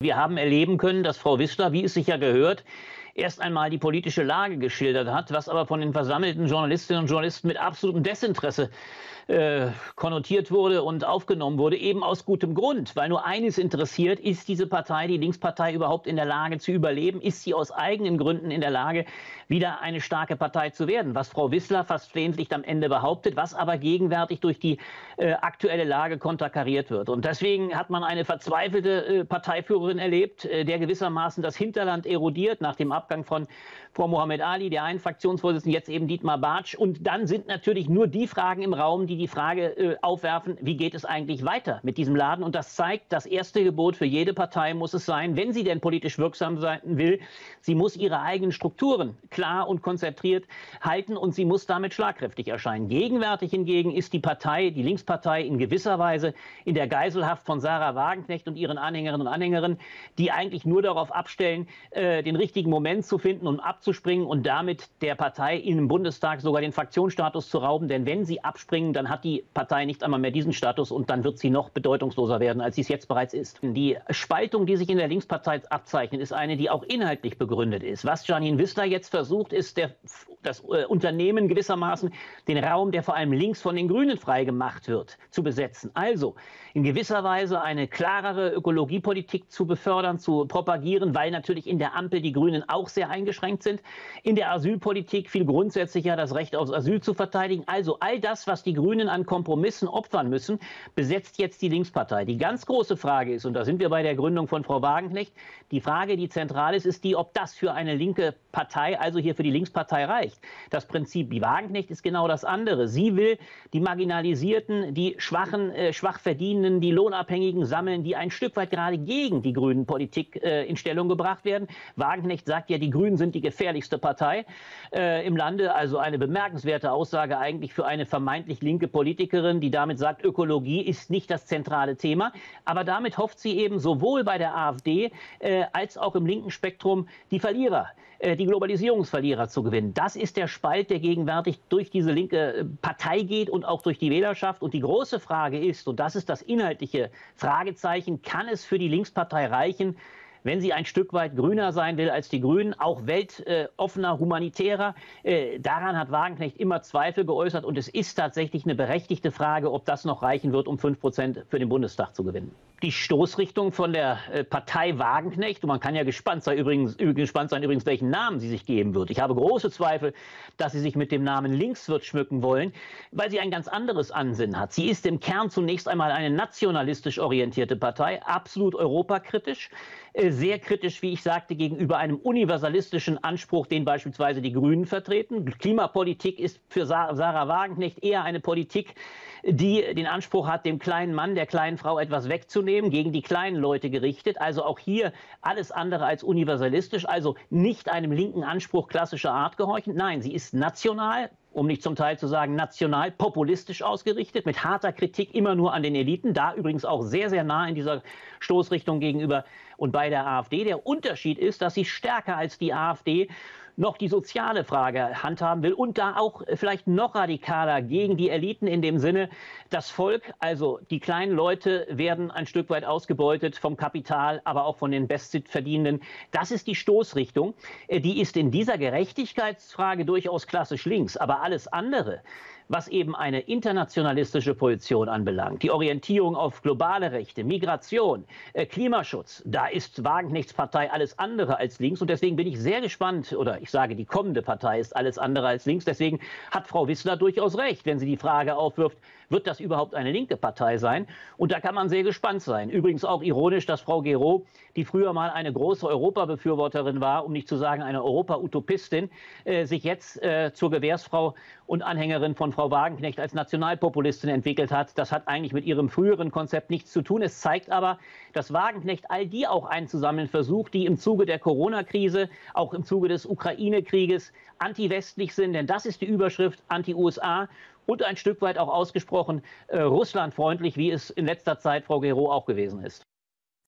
Wir haben erleben können, dass Frau Wissler, wie es sich ja gehört, erst einmal die politische Lage geschildert hat, was aber von den versammelten Journalistinnen und Journalisten mit absolutem Desinteresse äh, konnotiert wurde und aufgenommen wurde, eben aus gutem Grund, weil nur eines interessiert, ist diese Partei, die Linkspartei, überhaupt in der Lage zu überleben? Ist sie aus eigenen Gründen in der Lage, wieder eine starke Partei zu werden? Was Frau Wissler fast flehentlich am Ende behauptet, was aber gegenwärtig durch die äh, aktuelle Lage konterkariert wird. Und deswegen hat man eine verzweifelte äh, Parteiführerin erlebt, äh, der gewissermaßen das Hinterland erodiert nach dem Abgang von Frau Mohammed Ali, der einen Fraktionsvorsitzenden, jetzt eben Dietmar Bartsch. Und dann sind natürlich nur die Fragen im Raum, die die Frage äh, aufwerfen, wie geht es eigentlich weiter mit diesem Laden? Und das zeigt, das erste Gebot für jede Partei muss es sein, wenn sie denn politisch wirksam sein will, sie muss ihre eigenen Strukturen klar und konzentriert halten und sie muss damit schlagkräftig erscheinen. Gegenwärtig hingegen ist die Partei, die Linkspartei, in gewisser Weise in der Geiselhaft von Sarah Wagenknecht und ihren Anhängerinnen und Anhängern, die eigentlich nur darauf abstellen, äh, den richtigen Moment zu finden und abzuspringen und damit der Partei im Bundestag sogar den Fraktionsstatus zu rauben. Denn wenn sie abspringen, dann hat die Partei nicht einmal mehr diesen Status und dann wird sie noch bedeutungsloser werden, als sie es jetzt bereits ist. Die Spaltung, die sich in der Linkspartei abzeichnet, ist eine, die auch inhaltlich begründet ist. Was Janine Wissler jetzt versucht, ist der, das äh, Unternehmen gewissermaßen den Raum, der vor allem links von den Grünen freigemacht wird, zu besetzen. Also in gewisser Weise eine klarere Ökologiepolitik zu befördern, zu propagieren, weil natürlich in der Ampel die Grünen auch sehr eingeschränkt sind. In der Asylpolitik viel grundsätzlicher das Recht aufs Asyl zu verteidigen. Also all das, was die Grünen Grünen an Kompromissen opfern müssen, besetzt jetzt die Linkspartei. Die ganz große Frage ist, und da sind wir bei der Gründung von Frau Wagenknecht, die Frage, die zentral ist, ist die, ob das für eine linke Partei, also hier für die Linkspartei reicht. Das Prinzip wie Wagenknecht ist genau das andere. Sie will die Marginalisierten, die Schwachen, äh, Schwachverdienenden, die Lohnabhängigen sammeln, die ein Stück weit gerade gegen die Grünen Politik äh, in Stellung gebracht werden. Wagenknecht sagt ja, die Grünen sind die gefährlichste Partei äh, im Lande. Also eine bemerkenswerte Aussage eigentlich für eine vermeintlich linke linke Politikerin, die damit sagt, Ökologie ist nicht das zentrale Thema. Aber damit hofft sie eben sowohl bei der AfD äh, als auch im linken Spektrum die Verlierer, äh, die Globalisierungsverlierer zu gewinnen. Das ist der Spalt, der gegenwärtig durch diese linke äh, Partei geht und auch durch die Wählerschaft. Und die große Frage ist, und das ist das inhaltliche Fragezeichen, kann es für die Linkspartei reichen, wenn sie ein Stück weit grüner sein will als die Grünen, auch weltoffener, humanitärer. Äh, daran hat Wagenknecht immer Zweifel geäußert und es ist tatsächlich eine berechtigte Frage, ob das noch reichen wird, um fünf Prozent für den Bundestag zu gewinnen. Die Stoßrichtung von der äh, Partei Wagenknecht, und man kann ja gespannt sein, übrigens, gespannt sein, übrigens, welchen Namen sie sich geben wird. Ich habe große Zweifel, dass sie sich mit dem Namen Linkswirt schmücken wollen, weil sie ein ganz anderes Ansinnen hat. Sie ist im Kern zunächst einmal eine nationalistisch orientierte Partei, absolut europakritisch. Äh, sehr kritisch, wie ich sagte, gegenüber einem universalistischen Anspruch, den beispielsweise die Grünen vertreten. Klimapolitik ist für Sarah Wagenknecht eher eine Politik, die den Anspruch hat, dem kleinen Mann, der kleinen Frau etwas wegzunehmen, gegen die kleinen Leute gerichtet. Also auch hier alles andere als universalistisch, also nicht einem linken Anspruch klassischer Art gehorchend. Nein, sie ist national, um nicht zum Teil zu sagen national populistisch ausgerichtet, mit harter Kritik immer nur an den Eliten, da übrigens auch sehr, sehr nah in dieser Stoßrichtung gegenüber und bei der AfD. Der Unterschied ist, dass sie stärker als die AfD noch die soziale Frage handhaben will und da auch vielleicht noch radikaler gegen die Eliten in dem Sinne, das Volk, also die kleinen Leute werden ein Stück weit ausgebeutet vom Kapital, aber auch von den Bestverdienenden. Das ist die Stoßrichtung. Äh, die ist in dieser Gerechtigkeitsfrage durchaus klassisch links, aber alles andere was eben eine internationalistische Position anbelangt, die Orientierung auf globale Rechte, Migration, äh, Klimaschutz, da ist Wagenknechts Partei alles andere als links. Und deswegen bin ich sehr gespannt, oder ich sage, die kommende Partei ist alles andere als links. Deswegen hat Frau Wissler durchaus recht, wenn sie die Frage aufwirft, wird das überhaupt eine linke Partei sein? Und da kann man sehr gespannt sein. Übrigens auch ironisch, dass Frau Gero, die früher mal eine große Europabefürworterin war, um nicht zu sagen eine Europa-Utopistin, äh, sich jetzt äh, zur Gewährsfrau und Anhängerin von Frau Wagenknecht als Nationalpopulistin entwickelt hat. Das hat eigentlich mit ihrem früheren Konzept nichts zu tun. Es zeigt aber, dass Wagenknecht all die auch einzusammeln versucht, die im Zuge der Corona-Krise, auch im Zuge des Ukraine-Krieges anti-westlich sind. Denn das ist die Überschrift anti-USA und ein Stück weit auch ausgesprochen äh, russlandfreundlich, wie es in letzter Zeit Frau Gero auch gewesen ist.